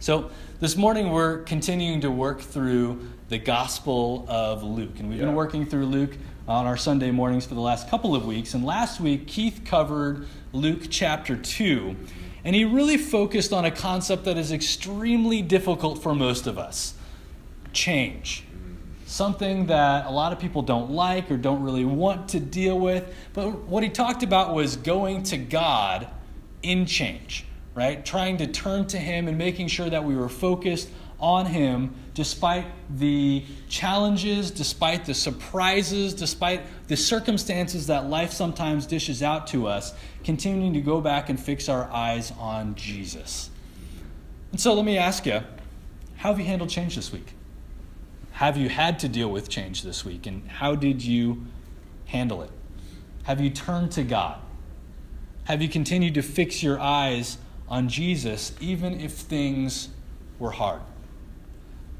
So, this morning we're continuing to work through the Gospel of Luke. And we've been working through Luke on our Sunday mornings for the last couple of weeks. And last week, Keith covered Luke chapter 2. And he really focused on a concept that is extremely difficult for most of us change. Something that a lot of people don't like or don't really want to deal with. But what he talked about was going to God in change, right? Trying to turn to Him and making sure that we were focused on Him despite the challenges, despite the surprises, despite the circumstances that life sometimes dishes out to us, continuing to go back and fix our eyes on Jesus. And so let me ask you how have you handled change this week? Have you had to deal with change this week? And how did you handle it? Have you turned to God? Have you continued to fix your eyes on Jesus even if things were hard?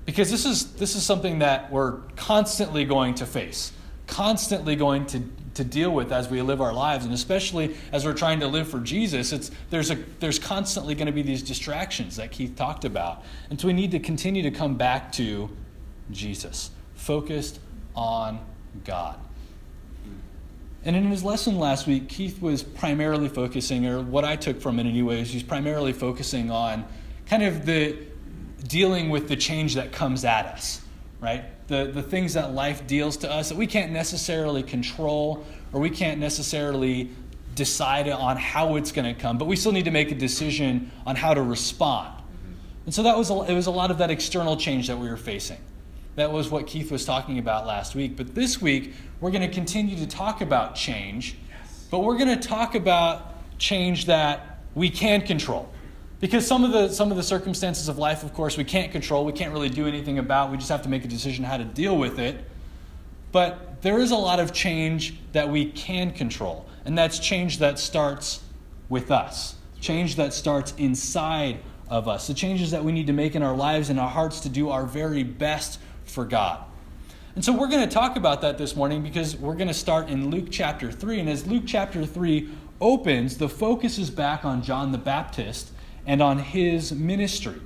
Because this is, this is something that we're constantly going to face, constantly going to, to deal with as we live our lives, and especially as we're trying to live for Jesus, it's, there's, a, there's constantly going to be these distractions that Keith talked about. And so we need to continue to come back to Jesus, focused on God. And in his lesson last week, Keith was primarily focusing, or what I took from it anyway, anyways, he's primarily focusing on kind of the dealing with the change that comes at us, right? The, the things that life deals to us that we can't necessarily control or we can't necessarily decide on how it's going to come, but we still need to make a decision on how to respond. And so that was a, it was a lot of that external change that we were facing. That was what Keith was talking about last week. But this week, we're going to continue to talk about change, but we're going to talk about change that we can control. Because some of the some of the circumstances of life, of course, we can't control. We can't really do anything about. We just have to make a decision how to deal with it. But there is a lot of change that we can control, and that's change that starts with us. Change that starts inside of us. The changes that we need to make in our lives and our hearts to do our very best for God. And so we're going to talk about that this morning because we're going to start in Luke chapter 3. And as Luke chapter 3 opens, the focus is back on John the Baptist and on his ministry.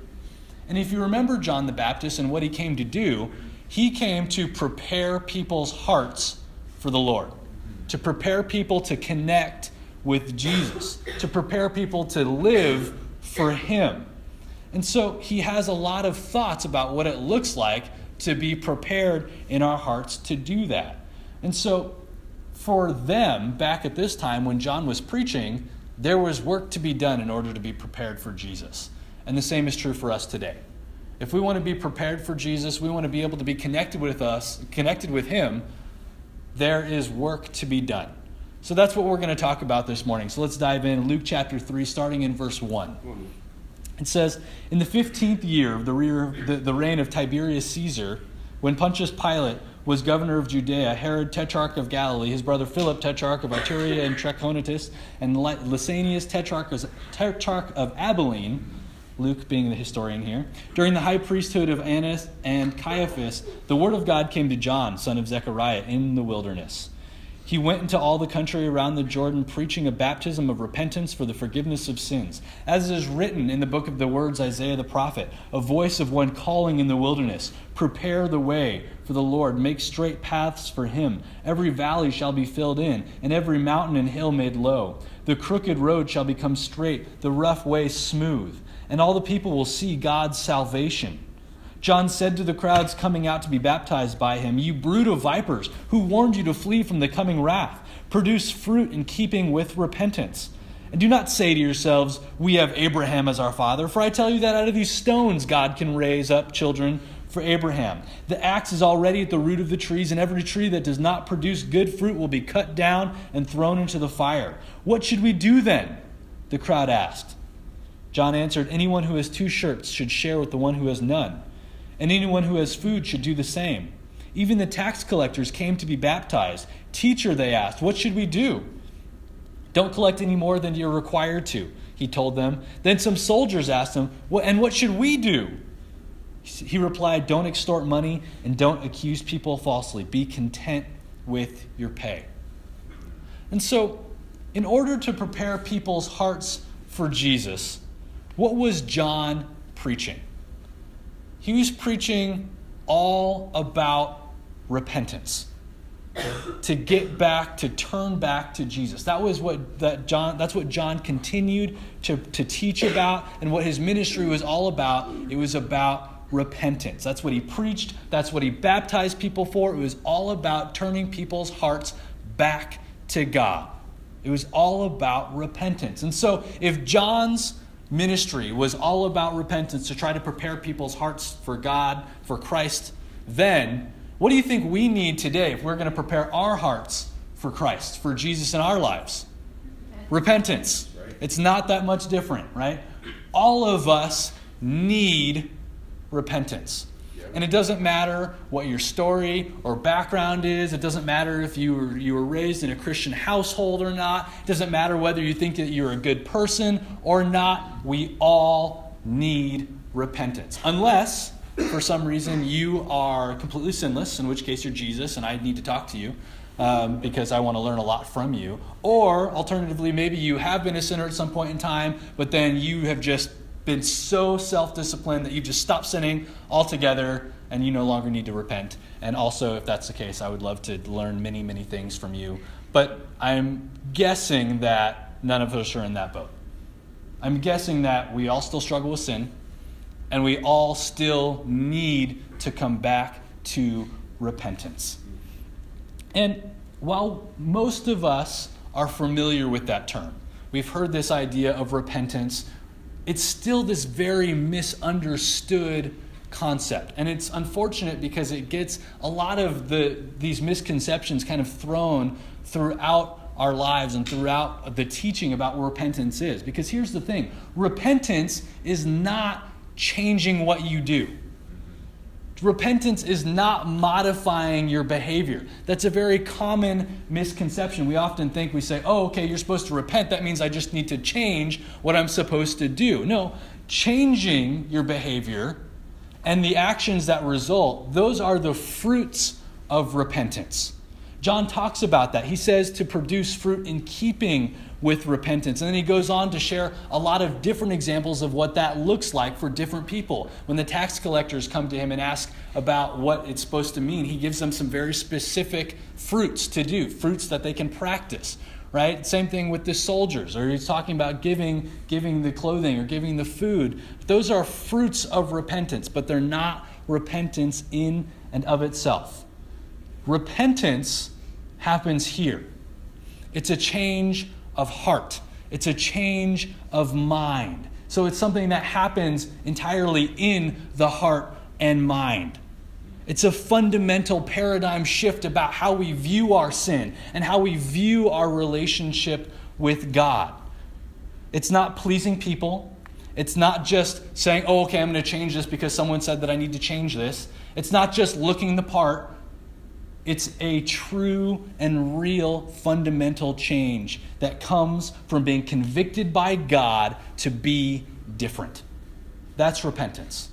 And if you remember John the Baptist and what he came to do, he came to prepare people's hearts for the Lord, to prepare people to connect with Jesus, to prepare people to live for him. And so he has a lot of thoughts about what it looks like to be prepared in our hearts to do that. And so for them, back at this time when John was preaching, there was work to be done in order to be prepared for Jesus. And the same is true for us today. If we want to be prepared for Jesus, we want to be able to be connected with us, connected with him, there is work to be done. So that's what we're going to talk about this morning. So let's dive in. Luke chapter 3, starting in verse 1. It says, In the 15th year of the, rear, the, the reign of Tiberius Caesar, when Pontius Pilate was governor of Judea, Herod, tetrarch of Galilee, his brother Philip, tetrarch of Iturea and Trachonitis, and Lysanias, tetrarch tetrarch of Abilene, Luke being the historian here, during the high priesthood of Annas and Caiaphas, the word of God came to John, son of Zechariah, in the wilderness. He went into all the country around the Jordan, preaching a baptism of repentance for the forgiveness of sins. As is written in the book of the words Isaiah the prophet, a voice of one calling in the wilderness, Prepare the way for the Lord, make straight paths for him. Every valley shall be filled in, and every mountain and hill made low. The crooked road shall become straight, the rough way smooth, and all the people will see God's salvation. John said to the crowds coming out to be baptized by him, You brood of vipers, who warned you to flee from the coming wrath? Produce fruit in keeping with repentance. And do not say to yourselves, We have Abraham as our father, for I tell you that out of these stones God can raise up children for Abraham. The axe is already at the root of the trees, and every tree that does not produce good fruit will be cut down and thrown into the fire. What should we do then? The crowd asked. John answered, Anyone who has two shirts should share with the one who has none and anyone who has food should do the same. Even the tax collectors came to be baptized. Teacher, they asked, what should we do? Don't collect any more than you're required to, he told them. Then some soldiers asked him, well, And what should we do? He replied, Don't extort money and don't accuse people falsely. Be content with your pay. And so, in order to prepare people's hearts for Jesus, what was John preaching? He was preaching all about repentance. to get back, to turn back to Jesus. That was what that John that's what John continued to, to teach about and what his ministry was all about. It was about repentance. That's what he preached, that's what he baptized people for. It was all about turning people's hearts back to God. It was all about repentance. And so if John's ministry was all about repentance to try to prepare people's hearts for God, for Christ, then what do you think we need today if we're going to prepare our hearts for Christ, for Jesus in our lives? Repentance. It's not that much different, right? All of us need repentance. And it doesn't matter what your story or background is. It doesn't matter if you were, you were raised in a Christian household or not. It doesn't matter whether you think that you're a good person or not. We all need repentance. Unless, for some reason, you are completely sinless, in which case you're Jesus and I need to talk to you. Um, because I want to learn a lot from you. Or alternatively, maybe you have been a sinner at some point in time, but then you have just been so self disciplined that you've just stopped sinning altogether and you no longer need to repent. And also, if that's the case, I would love to learn many, many things from you. But I'm guessing that none of us are in that boat. I'm guessing that we all still struggle with sin and we all still need to come back to repentance. And while most of us are familiar with that term, we've heard this idea of repentance it's still this very misunderstood concept. And it's unfortunate because it gets a lot of the, these misconceptions kind of thrown throughout our lives and throughout the teaching about what repentance is. Because here's the thing repentance is not changing what you do. Repentance is not modifying your behavior. That's a very common misconception. We often think we say, oh, okay, you're supposed to repent. That means I just need to change what I'm supposed to do. No, changing your behavior and the actions that result, those are the fruits of repentance. John talks about that. He says to produce fruit in keeping with repentance. And then he goes on to share a lot of different examples of what that looks like for different people. When the tax collectors come to him and ask about what it's supposed to mean, he gives them some very specific fruits to do, fruits that they can practice. Right? Same thing with the soldiers, or he's talking about giving, giving the clothing or giving the food. Those are fruits of repentance, but they're not repentance in and of itself. Repentance happens here. It's a change of heart, it's a change of mind. So it's something that happens entirely in the heart and mind. It's a fundamental paradigm shift about how we view our sin and how we view our relationship with God. It's not pleasing people. It's not just saying, oh, okay, I'm going to change this because someone said that I need to change this. It's not just looking the part. It's a true and real fundamental change that comes from being convicted by God to be different. That's repentance.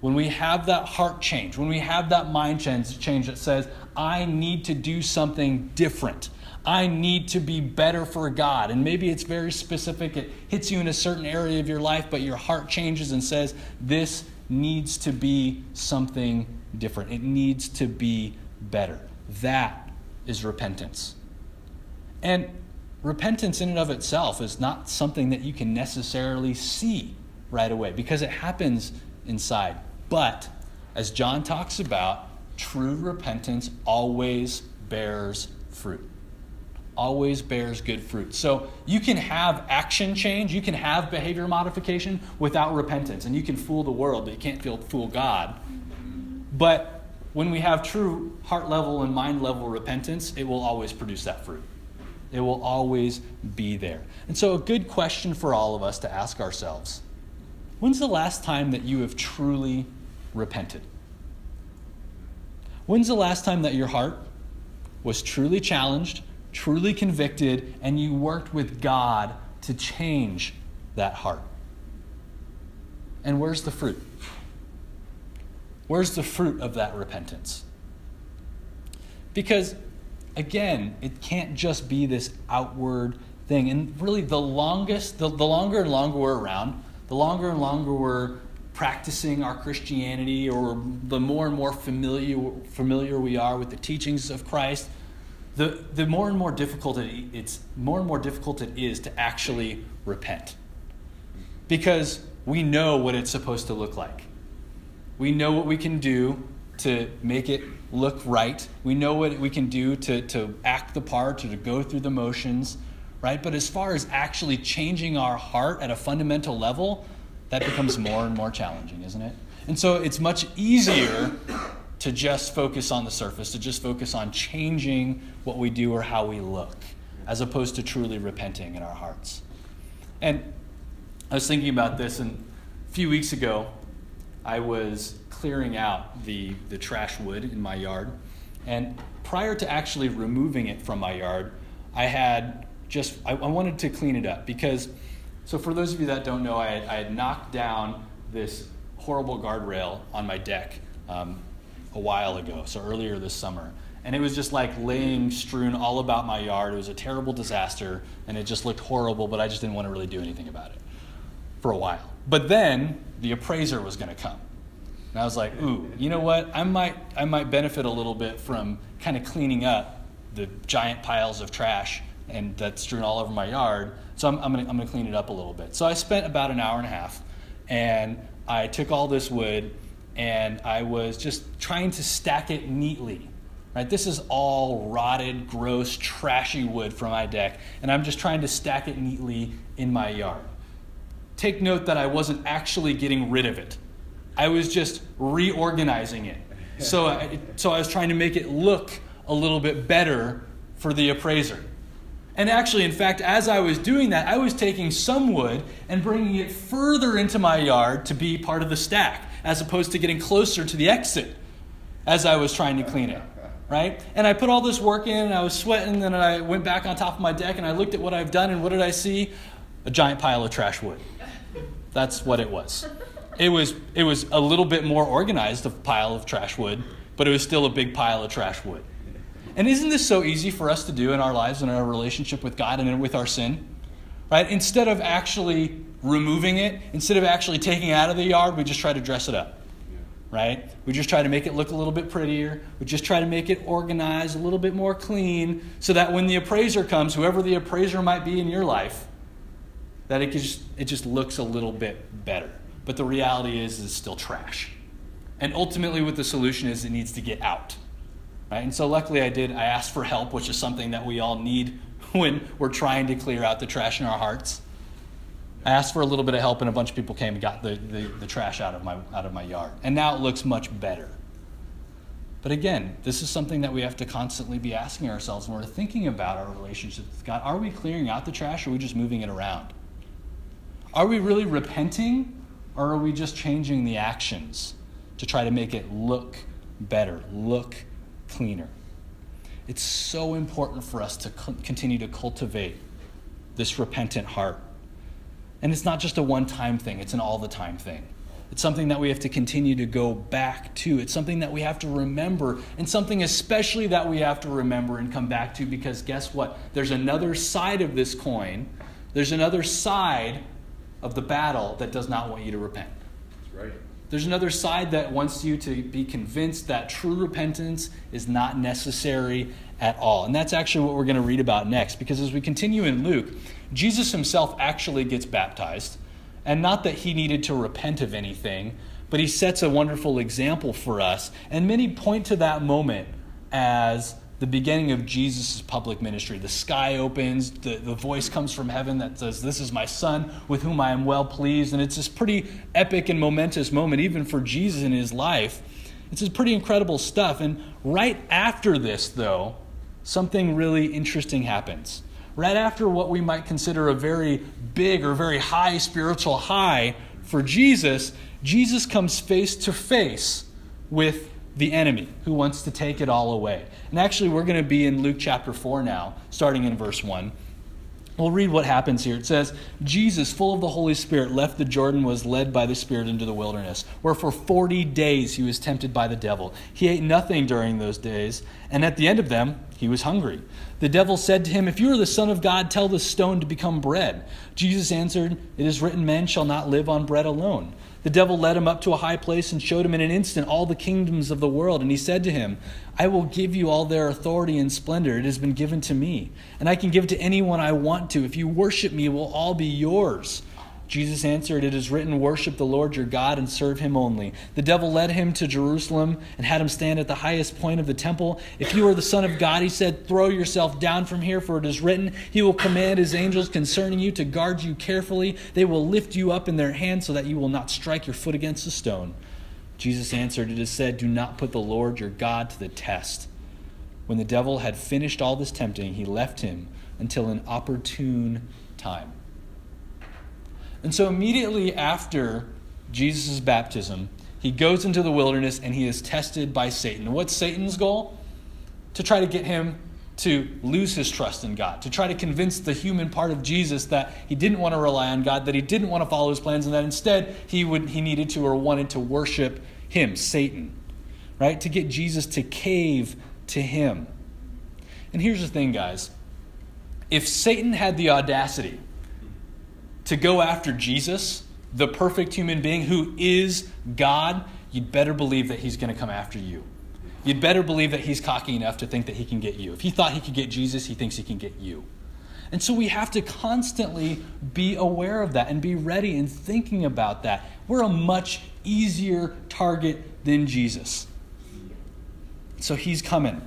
When we have that heart change, when we have that mind change that says, I need to do something different. I need to be better for God. And maybe it's very specific, it hits you in a certain area of your life, but your heart changes and says, This needs to be something different. It needs to be better. That is repentance. And repentance, in and of itself, is not something that you can necessarily see right away because it happens inside. But as John talks about, true repentance always bears fruit. Always bears good fruit. So you can have action change, you can have behavior modification without repentance, and you can fool the world, but you can't fool God. But when we have true heart level and mind level repentance, it will always produce that fruit. It will always be there. And so, a good question for all of us to ask ourselves when's the last time that you have truly repented? When's the last time that your heart was truly challenged, truly convicted, and you worked with God to change that heart? And where's the fruit? Where's the fruit of that repentance? Because, again, it can't just be this outward thing. And really, the longest, the, the longer and longer we're around, the longer and longer we're practicing our Christianity or the more and more familiar, familiar we are with the teachings of Christ, the, the more and more difficult it, it's more and more difficult it is to actually repent. Because we know what it's supposed to look like. We know what we can do to make it look right. We know what we can do to, to act the part or to go through the motions, right? But as far as actually changing our heart at a fundamental level, that becomes more and more challenging, isn't it? And so it's much easier to just focus on the surface, to just focus on changing what we do or how we look, as opposed to truly repenting in our hearts. And I was thinking about this, and a few weeks ago, I was clearing out the, the trash wood in my yard. And prior to actually removing it from my yard, I had just, I, I wanted to clean it up because, so for those of you that don't know, I had, I had knocked down this horrible guardrail on my deck um, a while ago, so earlier this summer. And it was just like laying strewn all about my yard. It was a terrible disaster, and it just looked horrible, but I just didn't want to really do anything about it for a while. But then the appraiser was going to come. And I was like, ooh, you know what? I might, I might benefit a little bit from kind of cleaning up the giant piles of trash and that's strewn all over my yard. So I'm, I'm going I'm to clean it up a little bit. So I spent about an hour and a half and I took all this wood and I was just trying to stack it neatly. Right? This is all rotted, gross, trashy wood from my deck, and I'm just trying to stack it neatly in my yard. Take note that I wasn't actually getting rid of it. I was just reorganizing it. So I, so I was trying to make it look a little bit better for the appraiser. And actually, in fact, as I was doing that, I was taking some wood and bringing it further into my yard to be part of the stack, as opposed to getting closer to the exit as I was trying to clean it. Right? And I put all this work in, and I was sweating, and I went back on top of my deck, and I looked at what I've done, and what did I see? A giant pile of trash wood. That's what it was. It was, it was a little bit more organized, a pile of trash wood, but it was still a big pile of trash wood. And isn't this so easy for us to do in our lives and our relationship with God and with our sin? Right? Instead of actually removing it, instead of actually taking it out of the yard, we just try to dress it up. Right? We just try to make it look a little bit prettier. We just try to make it organized, a little bit more clean, so that when the appraiser comes, whoever the appraiser might be in your life, that it just, it just looks a little bit better but the reality is it's still trash. And ultimately, what the solution is, it needs to get out. Right? And so, luckily, I did. I asked for help, which is something that we all need when we're trying to clear out the trash in our hearts. I asked for a little bit of help, and a bunch of people came and got the, the, the trash out of, my, out of my yard. And now it looks much better. But again, this is something that we have to constantly be asking ourselves when we're thinking about our relationship with God. Are we clearing out the trash, or are we just moving it around? Are we really repenting, or are we just changing the actions to try to make it look better, look cleaner? It's so important for us to continue to cultivate this repentant heart. And it's not just a one time thing, it's an all the time thing. It's something that we have to continue to go back to. It's something that we have to remember, and something especially that we have to remember and come back to because guess what? There's another side of this coin. There's another side of the battle that does not want you to repent. That's right. There's another side that wants you to be convinced that true repentance is not necessary at all. And that's actually what we're going to read about next, because as we continue in Luke, Jesus himself actually gets baptized. And not that he needed to repent of anything, but he sets a wonderful example for us. And many point to that moment as the beginning of Jesus' public ministry. The sky opens, the, the voice comes from heaven that says, This is my son with whom I am well pleased. And it's this pretty epic and momentous moment, even for Jesus in his life. It's this pretty incredible stuff. And right after this, though, something really interesting happens. Right after what we might consider a very big or very high spiritual high for Jesus, Jesus comes face to face with the enemy who wants to take it all away. And actually, we're going to be in Luke chapter 4 now, starting in verse 1. We'll read what happens here. It says, Jesus, full of the Holy Spirit, left the Jordan, was led by the Spirit into the wilderness, where for 40 days he was tempted by the devil. He ate nothing during those days, and at the end of them, he was hungry. The devil said to him, If you are the Son of God, tell this stone to become bread. Jesus answered, It is written, Men shall not live on bread alone The devil led him up to a high place and showed him in an instant all the kingdoms of the world. And he said to him, I will give you all their authority and splendor. It has been given to me, and I can give it to anyone I want to. If you worship me, it will all be yours. Jesus answered, It is written, Worship the Lord your God and serve him only. The devil led him to Jerusalem and had him stand at the highest point of the temple. If you are the Son of God, he said, Throw yourself down from here, for it is written, He will command his angels concerning you to guard you carefully. They will lift you up in their hands so that you will not strike your foot against a stone. Jesus answered, It is said, Do not put the Lord your God to the test. When the devil had finished all this tempting, he left him until an opportune time. And so immediately after Jesus' baptism, he goes into the wilderness and he is tested by Satan. What's Satan's goal? To try to get him to lose his trust in God, to try to convince the human part of Jesus that he didn't want to rely on God, that he didn't want to follow his plans, and that instead he would he needed to or wanted to worship him, Satan. Right? To get Jesus to cave to him. And here's the thing, guys. If Satan had the audacity to go after Jesus, the perfect human being who is God, you'd better believe that he's going to come after you. You'd better believe that he's cocky enough to think that he can get you. If he thought he could get Jesus, he thinks he can get you. And so we have to constantly be aware of that and be ready and thinking about that. We're a much easier target than Jesus. So he's coming.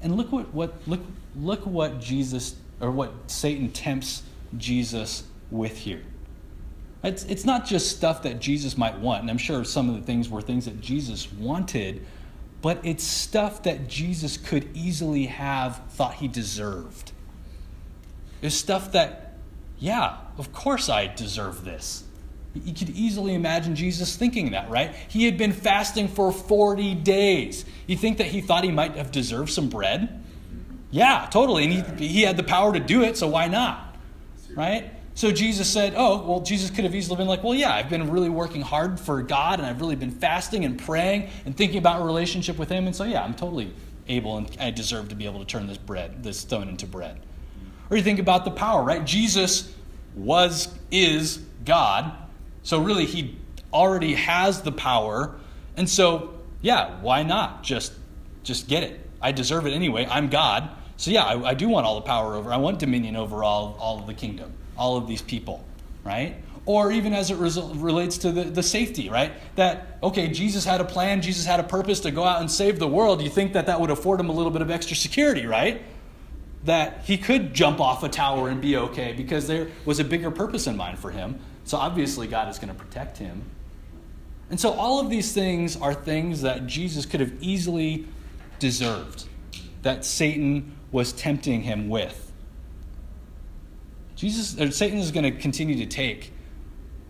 And look what, what look look what Jesus or what Satan tempts Jesus with here. It's, it's not just stuff that Jesus might want, and I'm sure some of the things were things that Jesus wanted, but it's stuff that Jesus could easily have thought he deserved. It's stuff that, yeah, of course I deserve this. You could easily imagine Jesus thinking that, right? He had been fasting for 40 days. You think that he thought he might have deserved some bread? Yeah, totally. And he, he had the power to do it, so why not? Right? So Jesus said, Oh, well, Jesus could have easily been like, Well, yeah, I've been really working hard for God and I've really been fasting and praying and thinking about a relationship with Him. And so, yeah, I'm totally able and I deserve to be able to turn this bread, this stone into bread. Or you think about the power, right? Jesus was, is God. So really, He already has the power. And so, yeah, why not just, just get it? I deserve it anyway. I'm God. So, yeah, I, I do want all the power over, I want dominion over all, all of the kingdom all of these people, right? Or even as it result, relates to the, the safety, right? That, okay, Jesus had a plan, Jesus had a purpose to go out and save the world. You think that that would afford him a little bit of extra security, right? That he could jump off a tower and be okay because there was a bigger purpose in mind for him. So obviously, God is going to protect him. And so, all of these things are things that Jesus could have easily deserved, that Satan was tempting him with. Jesus or Satan is going to continue to take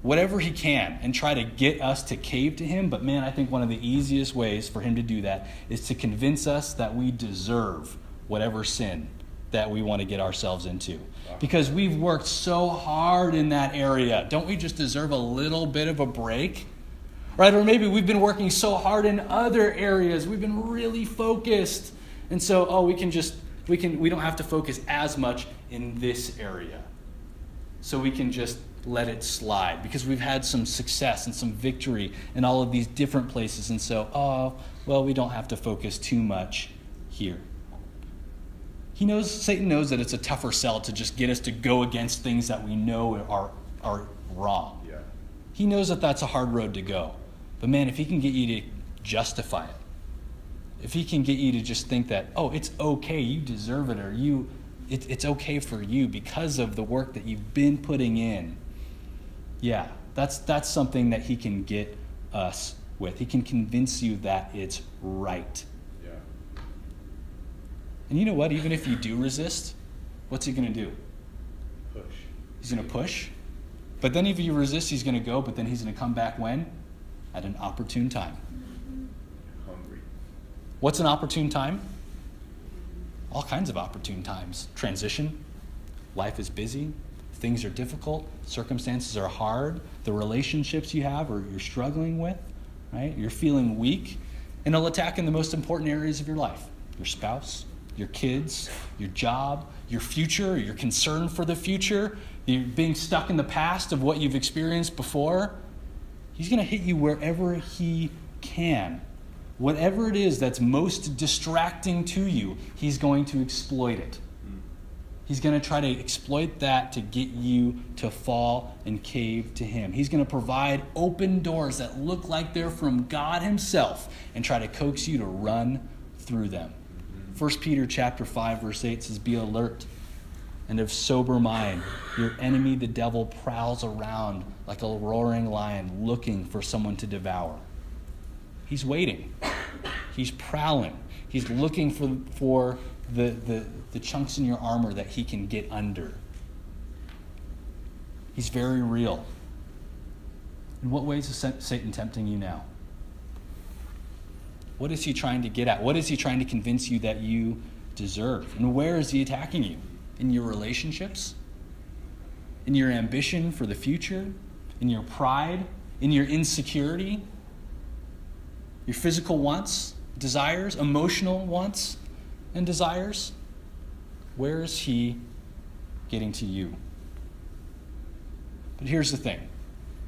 whatever he can and try to get us to cave to him. But man, I think one of the easiest ways for him to do that is to convince us that we deserve whatever sin that we want to get ourselves into. Because we've worked so hard in that area. Don't we just deserve a little bit of a break? Right? Or maybe we've been working so hard in other areas. We've been really focused. And so, oh, we can just we can we don't have to focus as much in this area so we can just let it slide because we've had some success and some victory in all of these different places. And so, oh, well, we don't have to focus too much here. He knows, Satan knows that it's a tougher sell to just get us to go against things that we know are, are wrong. Yeah. He knows that that's a hard road to go. But man, if he can get you to justify it, if he can get you to just think that, oh, it's okay, you deserve it, or you it, it's okay for you because of the work that you've been putting in. Yeah, that's, that's something that he can get us with. He can convince you that it's right. Yeah. And you know what? Even if you do resist, what's he going to do? Push. He's going to push. But then if you resist, he's going to go, but then he's going to come back when? At an opportune time. Hungry. What's an opportune time? All kinds of opportune times. Transition, life is busy, things are difficult, circumstances are hard, the relationships you have or you're struggling with, right? You're feeling weak, and it'll attack in the most important areas of your life your spouse, your kids, your job, your future, your concern for the future, you're being stuck in the past of what you've experienced before. He's going to hit you wherever he can. Whatever it is that's most distracting to you, he's going to exploit it. He's going to try to exploit that to get you to fall and cave to him. He's going to provide open doors that look like they're from God himself and try to coax you to run through them. 1 Peter chapter 5 verse 8 says be alert and of sober mind. Your enemy the devil prowls around like a roaring lion looking for someone to devour. He's waiting. He's prowling. He's looking for, for the, the, the chunks in your armor that he can get under. He's very real. In what ways is Satan tempting you now? What is he trying to get at? What is he trying to convince you that you deserve? And where is he attacking you? In your relationships? In your ambition for the future? In your pride? In your insecurity? Your physical wants, desires, emotional wants? and desires, where is he getting to you? But here's the thing,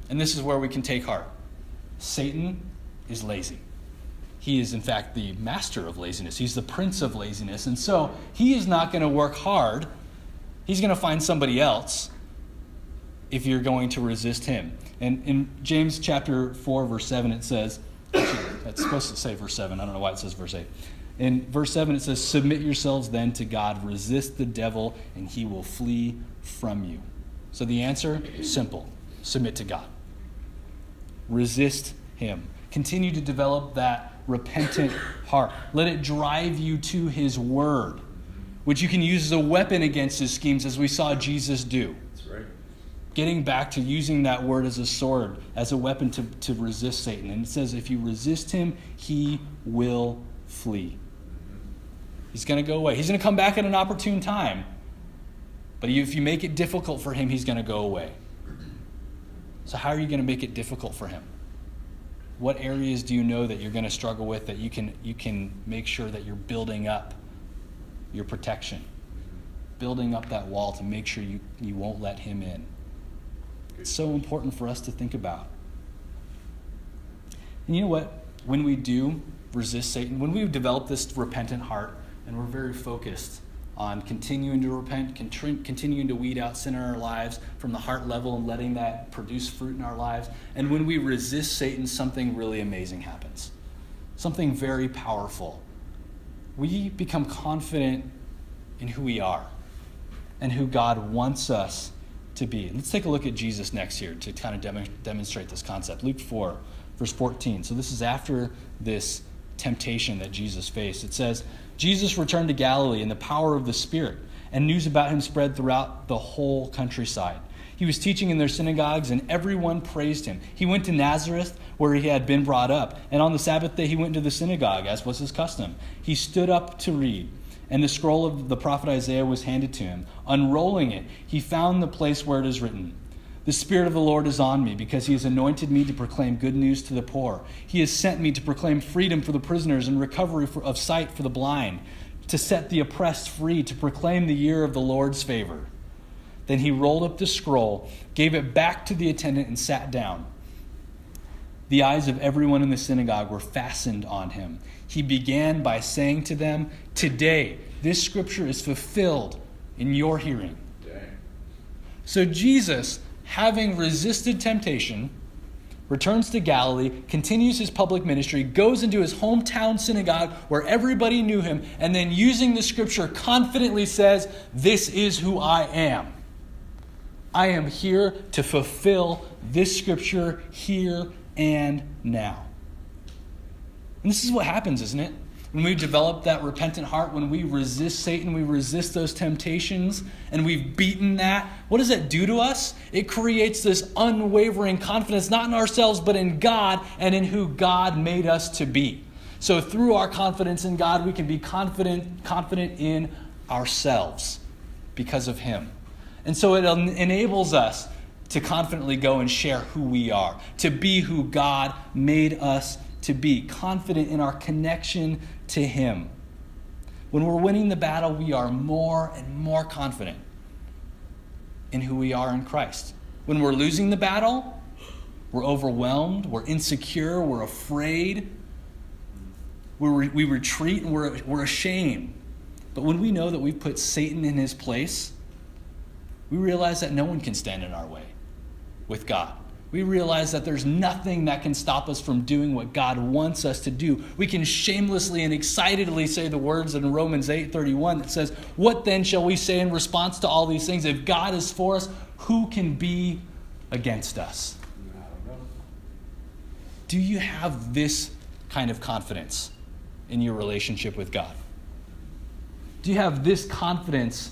and this is where we can take heart Satan is lazy. He is, in fact, the master of laziness. He's the prince of laziness. And so he is not going to work hard. He's going to find somebody else if you're going to resist him. And in James chapter 4, verse 7, it says, that's supposed to say verse 7. I don't know why it says verse 8. In verse 7, it says, Submit yourselves then to God, resist the devil, and he will flee from you. So the answer simple submit to God, resist him. Continue to develop that repentant heart. Let it drive you to his word, which you can use as a weapon against his schemes, as we saw Jesus do. Getting back to using that word as a sword, as a weapon to, to resist Satan. And it says, if you resist him, he will flee. He's going to go away. He's going to come back at an opportune time. But if you make it difficult for him, he's going to go away. So, how are you going to make it difficult for him? What areas do you know that you're going to struggle with that you can, you can make sure that you're building up your protection? Building up that wall to make sure you, you won't let him in. It's so important for us to think about. And you know what? When we do resist Satan, when we develop this repentant heart, and we're very focused on continuing to repent, continuing to weed out sin in our lives from the heart level and letting that produce fruit in our lives. And when we resist Satan, something really amazing happens. Something very powerful. We become confident in who we are and who God wants us to be. And let's take a look at Jesus next here to kind of dem- demonstrate this concept. Luke 4, verse 14. So this is after this temptation that Jesus faced. It says, Jesus returned to Galilee in the power of the Spirit, and news about him spread throughout the whole countryside. He was teaching in their synagogues, and everyone praised him. He went to Nazareth, where he had been brought up, and on the Sabbath day he went to the synagogue, as was his custom. He stood up to read, and the scroll of the prophet Isaiah was handed to him. Unrolling it, he found the place where it is written. The Spirit of the Lord is on me because He has anointed me to proclaim good news to the poor. He has sent me to proclaim freedom for the prisoners and recovery for, of sight for the blind, to set the oppressed free, to proclaim the year of the Lord's favor. Then he rolled up the scroll, gave it back to the attendant, and sat down. The eyes of everyone in the synagogue were fastened on him. He began by saying to them, Today, this scripture is fulfilled in your hearing. Dang. So Jesus having resisted temptation, returns to Galilee, continues his public ministry, goes into his hometown synagogue where everybody knew him, and then using the scripture confidently says, This is who I am. I am here to fulfill this scripture here and now. And this is what happens, isn't it? When we develop that repentant heart, when we resist Satan, we resist those temptations, and we've beaten that, what does that do to us? It creates this unwavering confidence, not in ourselves, but in God and in who God made us to be. So through our confidence in God, we can be confident, confident in ourselves because of Him. And so it enables us to confidently go and share who we are, to be who God made us to be, confident in our connection to Him. When we're winning the battle, we are more and more confident in who we are in Christ. When we're losing the battle, We're overwhelmed, we're insecure, we're afraid, we re- we retreat, and we're, we're ashamed. But when we know that we've put Satan in his place, we realize that no one can stand in our way with God. We realize that there's nothing that can stop us from doing what God wants us to do. We can shamelessly and excitedly say the words in Romans 8:31 that says, "What then shall we say in response to all these things? If God is for us, who can be against us?" Do you have this kind of confidence in your relationship with God? Do you have this confidence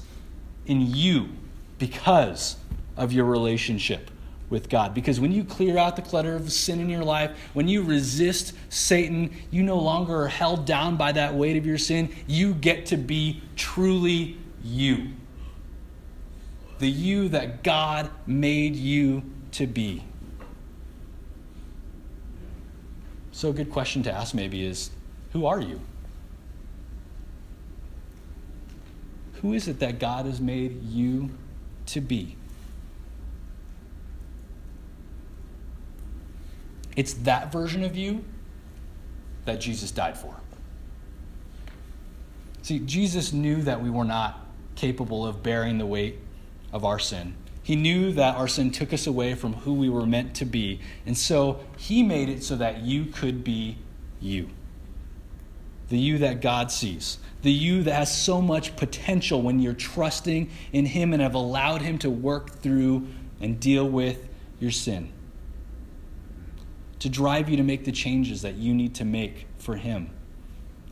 in you because of your relationship with God? Because when you clear out the clutter of sin in your life, when you resist Satan, you no longer are held down by that weight of your sin. You get to be truly you. The you that God made you to be. So, a good question to ask maybe is who are you? Who is it that God has made you to be? It's that version of you that Jesus died for. See, Jesus knew that we were not capable of bearing the weight of our sin. He knew that our sin took us away from who we were meant to be. And so he made it so that you could be you. The you that God sees. The you that has so much potential when you're trusting in him and have allowed him to work through and deal with your sin. To drive you to make the changes that you need to make for him.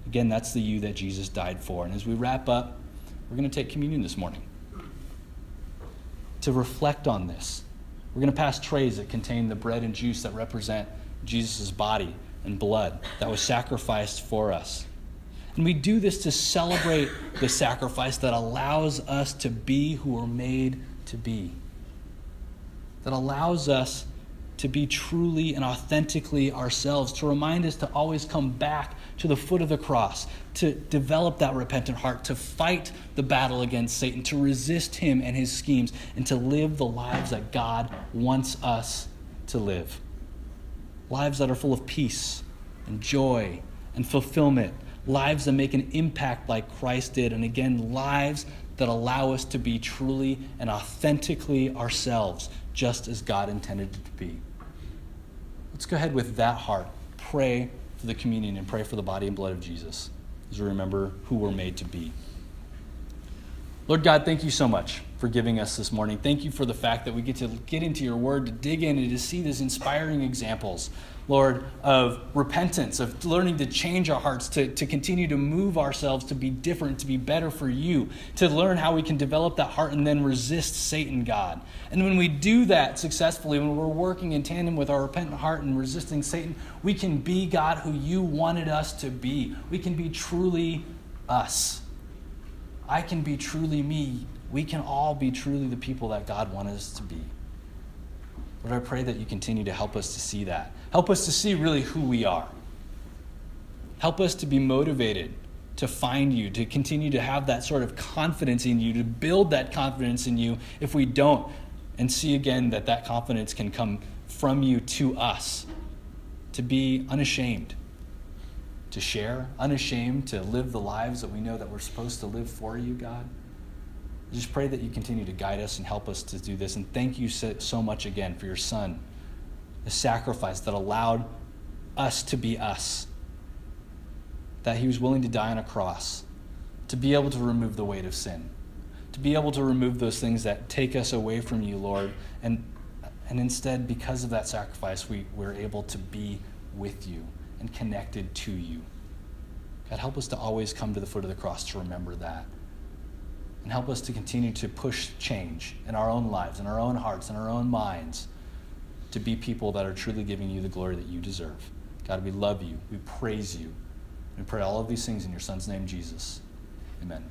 Again, that's the you that Jesus died for. And as we wrap up, we're going to take communion this morning to reflect on this. We're going to pass trays that contain the bread and juice that represent Jesus' body and blood that was sacrificed for us. And we do this to celebrate the sacrifice that allows us to be who we're made to be, that allows us to be truly and authentically ourselves, to remind us to always come back to the foot of the cross, to develop that repentant heart, to fight the battle against Satan, to resist him and his schemes, and to live the lives that God wants us to live. Lives that are full of peace and joy and fulfillment. Lives that make an impact like Christ did. And again, lives that allow us to be truly and authentically ourselves, just as God intended it to be. Let's go ahead with that heart. Pray for the communion and pray for the body and blood of Jesus as we remember who we're made to be. Lord God, thank you so much for giving us this morning. Thank you for the fact that we get to get into your word, to dig in, and to see these inspiring examples, Lord, of repentance, of learning to change our hearts, to, to continue to move ourselves to be different, to be better for you, to learn how we can develop that heart and then resist Satan, God. And when we do that successfully, when we're working in tandem with our repentant heart and resisting Satan, we can be, God, who you wanted us to be. We can be truly us. I can be truly me. We can all be truly the people that God wanted us to be. Lord, I pray that you continue to help us to see that. Help us to see really who we are. Help us to be motivated to find you, to continue to have that sort of confidence in you, to build that confidence in you if we don't, and see again that that confidence can come from you to us, to be unashamed to share, unashamed to live the lives that we know that we're supposed to live for you, God. I just pray that you continue to guide us and help us to do this. And thank you so, so much again for your Son, the sacrifice that allowed us to be us, that he was willing to die on a cross, to be able to remove the weight of sin, to be able to remove those things that take us away from you, Lord. And, and instead, because of that sacrifice, we, we're able to be with you and connected to you. God, help us to always come to the foot of the cross to remember that. And help us to continue to push change in our own lives, in our own hearts, in our own minds, to be people that are truly giving you the glory that you deserve. God, we love you. We praise you. We pray all of these things in your Son's name, Jesus. Amen.